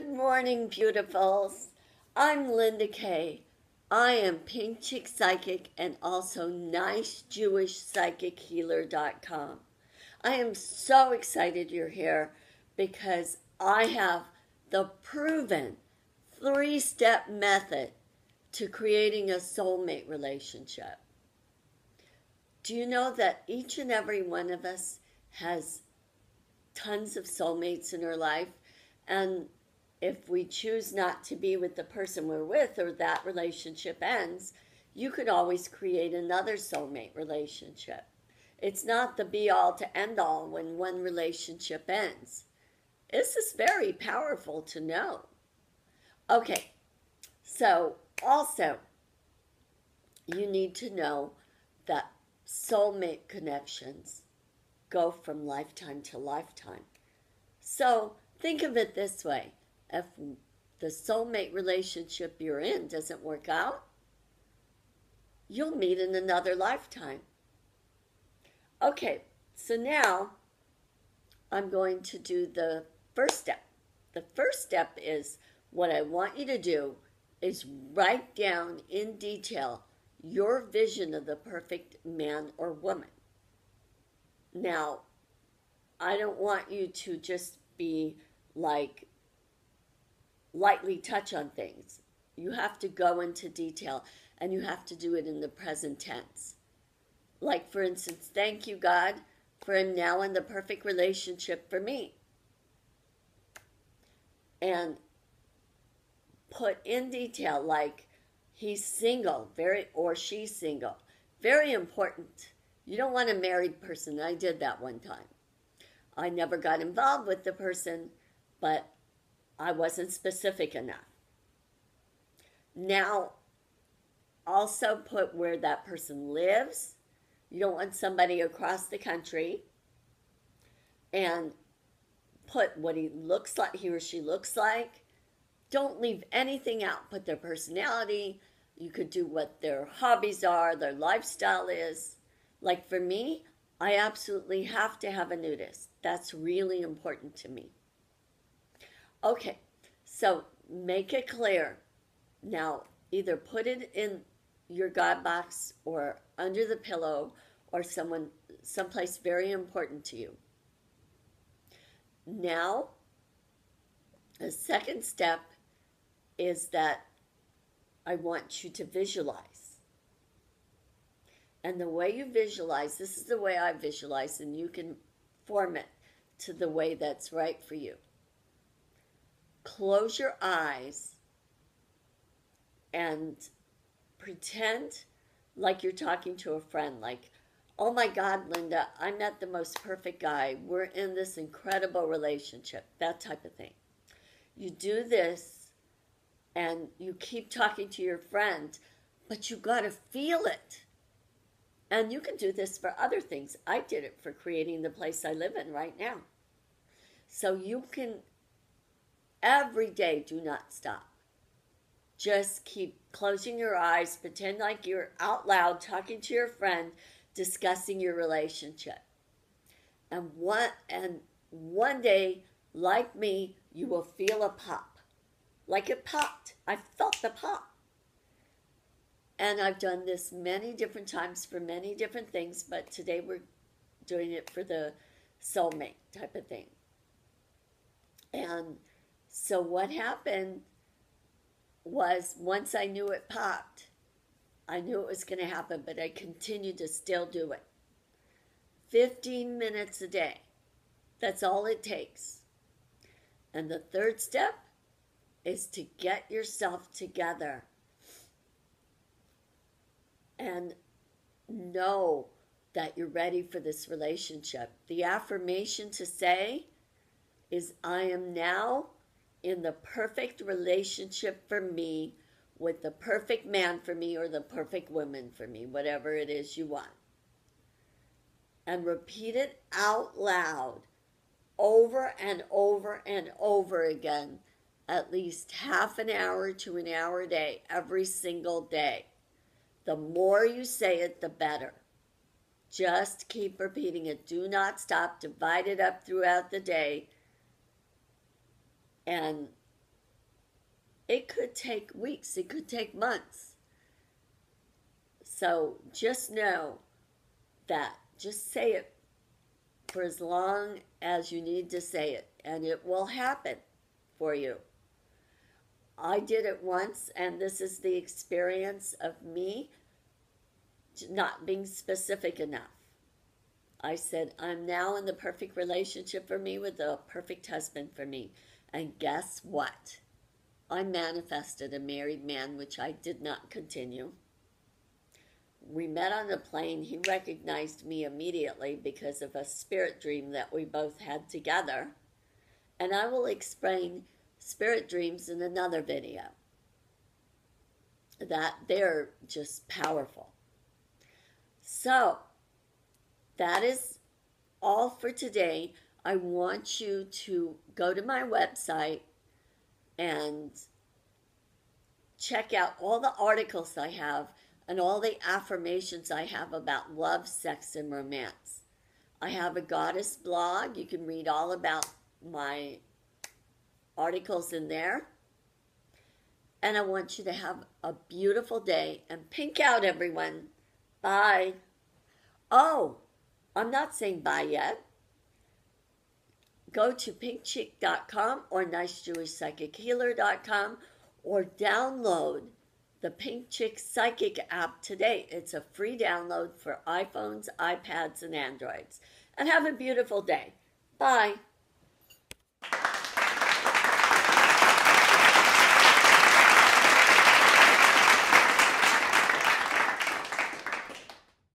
Good morning, beautifuls. I'm Linda Kaye. I am Pink Chick Psychic and also NiceJewishPsychicHealer.com. I am so excited you're here because I have the proven three step method to creating a soulmate relationship. Do you know that each and every one of us has tons of soulmates in our life? And if we choose not to be with the person we're with or that relationship ends, you could always create another soulmate relationship. It's not the be all to end all when one relationship ends. This is very powerful to know. Okay, so also, you need to know that soulmate connections go from lifetime to lifetime. So think of it this way if the soulmate relationship you're in doesn't work out, you'll meet in another lifetime. Okay, so now I'm going to do the first step. The first step is what I want you to do is write down in detail your vision of the perfect man or woman. Now, I don't want you to just be like lightly touch on things. You have to go into detail and you have to do it in the present tense. Like, for instance, thank you, God, for him now in the perfect relationship for me. And put in detail, like he's single, very or she's single. Very important. You don't want a married person. I did that one time. I never got involved with the person, but I wasn't specific enough. Now, also put where that person lives. You don't want somebody across the country. And put what he looks like, he or she looks like. Don't leave anything out. Put their personality. You could do what their hobbies are, their lifestyle is. Like for me, I absolutely have to have a nudist. That's really important to me. Okay, so make it clear. Now, either put it in your God box or under the pillow or someone someplace very important to you. Now, the second step is that I want you to visualize. And the way you visualize, this is the way I visualize, and you can form it to the way that's right for you close your eyes and pretend like you're talking to a friend, like, oh my God, Linda, I met the most perfect guy. We're in this incredible relationship, that type of thing. You do this and you keep talking to your friend, but you got to feel it. And you can do this for other things. I did it for creating the place I live in right now. So you can Every day, do not stop. Just keep closing your eyes, pretend like you're out loud talking to your friend, discussing your relationship. And one and one day, like me, you will feel a pop. Like it popped. I felt the pop. And I've done this many different times for many different things, but today we're doing it for the soulmate type of thing. And so what happened was once I knew it popped, I knew it was going to happen, but I continued to still do it. 15 minutes a day. That's all it takes. And the third step is to get yourself together and know that you're ready for this relationship. The affirmation to say is I am now in the perfect relationship for me with the perfect man for me or the perfect woman for me, whatever it is you want. And repeat it out loud over and over and over again, at least half an hour to an hour a day, every single day. The more you say it, the better. Just keep repeating it. Do not stop. Divide it up throughout the day and it could take weeks, it could take months. So just know that. Just say it for as long as you need to say it, and it will happen for you. I did it once, and this is the experience of me not being specific enough. I said, I'm now in the perfect relationship for me with the perfect husband for me. And guess what? I manifested a married man, which I did not continue. We met on the plane. He recognized me immediately because of a spirit dream that we both had together. And I will explain spirit dreams in another video. That they're just powerful. So, that is all for today. I want you to go to my website and check out all the articles I have and all the affirmations I have about love, sex, and romance. I have a goddess blog. You can read all about my articles in there. And I want you to have a beautiful day and pink out, everyone. Bye. Oh, I'm not saying bye yet. Go to pinkchick.com or nicejewishpsychichealer.com or download the Pink Chick Psychic app today. It's a free download for iPhones, iPads, and Androids. And have a beautiful day. Bye.